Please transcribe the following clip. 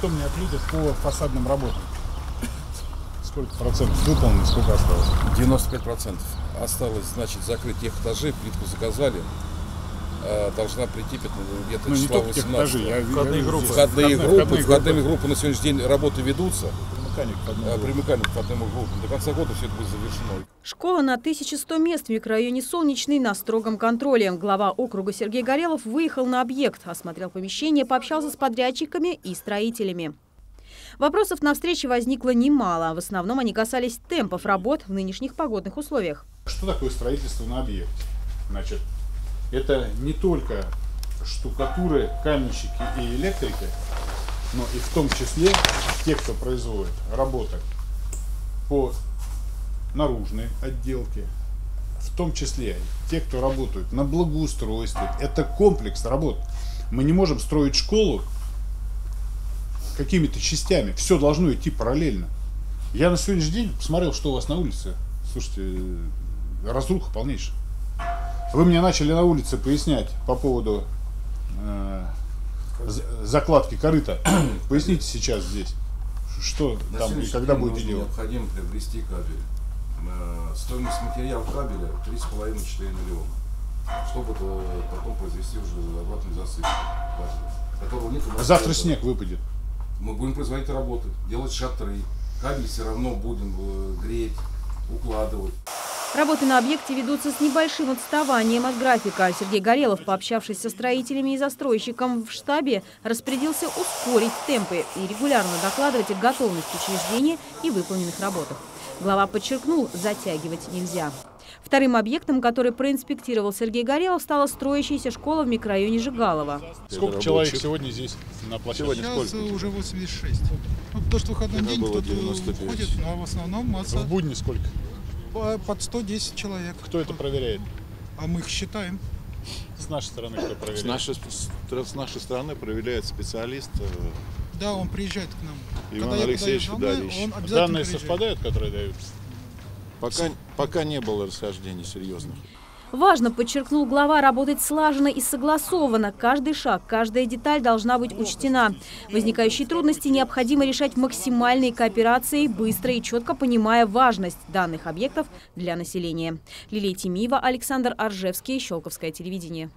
Кто мне ответит по фасадным работам? Сколько процентов выполнено, сколько осталось? 95 процентов. Осталось, значит, закрыть тех этажей, плитку заказали. А, должна прийти пят- где-то Ну, числа только тех 18. этажей, я Входные вижу группы. здесь Входные группы, входные группы на сегодняшний день работы ведутся. Примыкание к А, группам. Примыкание к входным группам. До конца года все это будет завершено. Школа на 1100 мест в микрорайоне Солнечный на строгом контроле. Глава округа Сергей Горелов выехал на объект, осмотрел помещение, пообщался с подрядчиками и строителями. Вопросов на встрече возникло немало. В основном они касались темпов работ в нынешних погодных условиях. Что такое строительство на объекте? Значит, это не только штукатуры, каменщики и электрики, но и в том числе те, кто производит работы по наружной отделке, в том числе те, кто работают на благоустройстве. Это комплекс работ. Мы не можем строить школу какими-то частями. Все должно идти параллельно. Я на сегодняшний день посмотрел, что у вас на улице. Слушайте, э, разруха полнейшая. Вы мне начали на улице пояснять по поводу э, закладки корыта. Поясните сейчас здесь, что На там и когда будете делать. Необходимо приобрести кабель. Стоимость материала кабеля 3,5-4 миллиона. Чтобы это потом произвести уже обратный засыпку. которого нет у нас Завтра этого. снег выпадет. Мы будем производить работы, делать шатры. Кабель все равно будем э, греть, укладывать. Работы на объекте ведутся с небольшим отставанием от графика. Сергей Горелов, пообщавшись со строителями и застройщиком в штабе, распорядился ускорить темпы и регулярно докладывать о готовности учреждения и выполненных работах. Глава подчеркнул, затягивать нельзя. Вторым объектом, который проинспектировал Сергей Горелов, стала строящаяся школа в микрорайоне Жигалова. Сколько Это человек рабочих. сегодня здесь на площадке? Сегодня Сейчас сколько? уже 86. Ну, потому что выходной день кто-то 95. уходит, но в основном масса В будни сколько? По- под 110 человек. Кто это проверяет? А мы их считаем. С нашей стороны кто С проверяет? нашей, с нашей стороны проверяет специалист. э, Да, он приезжает к нам. Иван Когда Алексеевич подаю данные, Федорович. он обязательно Данные приезжает. совпадают, которые дают? Пока, пока не было расхождений серьезных. Важно, подчеркнул глава, работать слаженно и согласованно. Каждый шаг, каждая деталь должна быть учтена. Возникающие трудности необходимо решать максимальной кооперацией, быстро и четко понимая важность данных объектов для населения. Лилия Тимиева, Александр Аржевский, Щелковское телевидение.